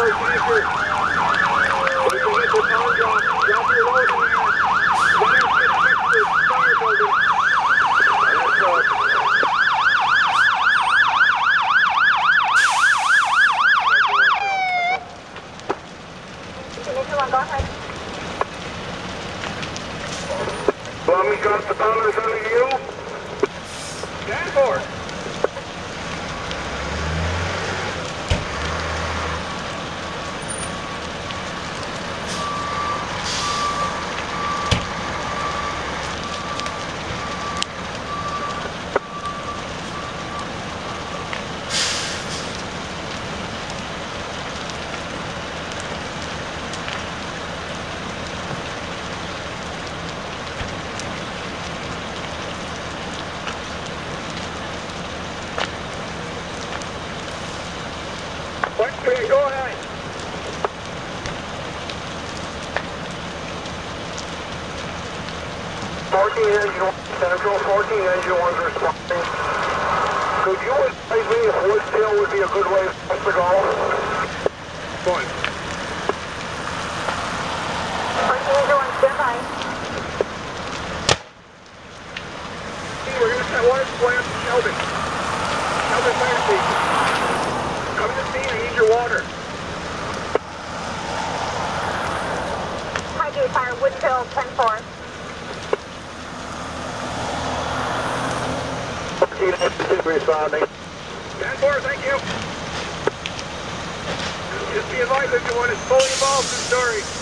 So you got the powders under you. Stand. 14 Engine 1, Central 14 Engine 1 is responding. Could you advise me if Woodsdale would be a good way to go? One. Engine 1, standby. We're going to set to Sheldon. Sheldon Fire Station. Come to your water. Fire, 10-4. Fourteen engine responding. Stand for, thank you. Just be advised, engine one is fully involved in the story.